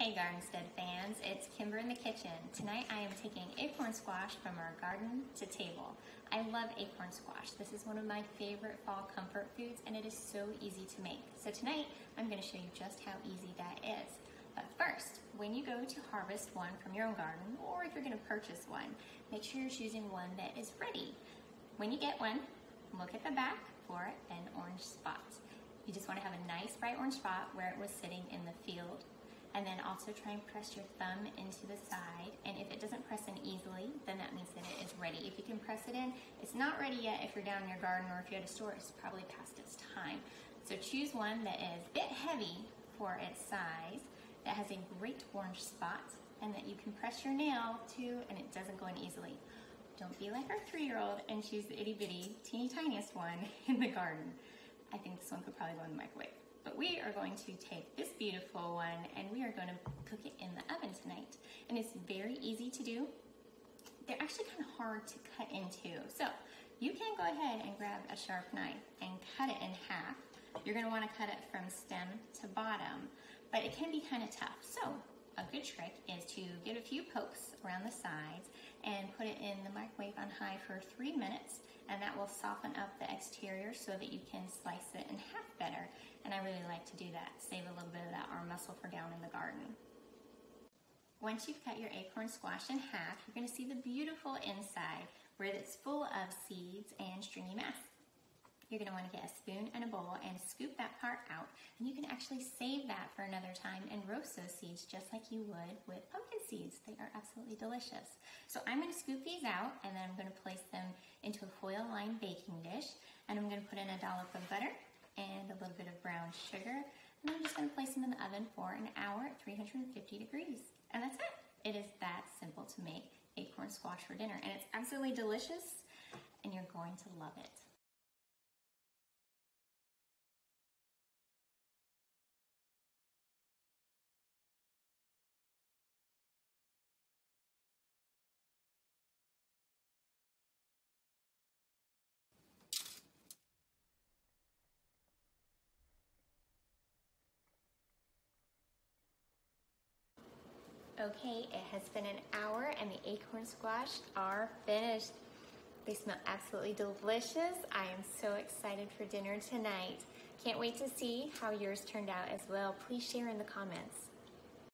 Hey Gardenstead fans, it's Kimber in the kitchen. Tonight I am taking acorn squash from our garden to table. I love acorn squash. This is one of my favorite fall comfort foods and it is so easy to make. So tonight I'm going to show you just how easy that is. But first, when you go to harvest one from your own garden or if you're going to purchase one, make sure you're choosing one that is ready. When you get one, look at the back for an orange spot. You just want to have a nice bright orange spot where it was sitting in the field and then also try and press your thumb into the side. And if it doesn't press in easily, then that means that it is ready. If you can press it in, it's not ready yet if you're down in your garden or if you're at a store, it's probably past its time. So choose one that is a bit heavy for its size, that has a great orange spot, and that you can press your nail to and it doesn't go in easily. Don't be like our three-year-old and choose the itty bitty, teeny tiniest one in the garden. I think this one could probably go in the microwave. We are going to take this beautiful one and we are going to cook it in the oven tonight. And it's very easy to do. They're actually kind of hard to cut into. So you can go ahead and grab a sharp knife and cut it in half. You're gonna wanna cut it from stem to bottom, but it can be kind of tough. So a good trick is to get a few pokes around the sides and put it in the microwave on high for three minutes and that will soften up the exterior so that you can slice it in half better and I really like to do that, save a little bit of that arm muscle for down in the garden. Once you've cut your acorn squash in half, you're gonna see the beautiful inside where it's full of seeds and stringy mass. You're gonna wanna get a spoon and a bowl and scoop that part out. And you can actually save that for another time and roast those seeds just like you would with pumpkin seeds. They are absolutely delicious. So I'm gonna scoop these out and then I'm gonna place them into a foil lined baking dish. And I'm gonna put in a dollop of butter and a little bit of brown sugar. And I'm just gonna place them in the oven for an hour at 350 degrees. And that's it. It is that simple to make acorn squash for dinner. And it's absolutely delicious and you're going to love it. Okay, it has been an hour and the acorn squash are finished. They smell absolutely delicious. I am so excited for dinner tonight. Can't wait to see how yours turned out as well. Please share in the comments.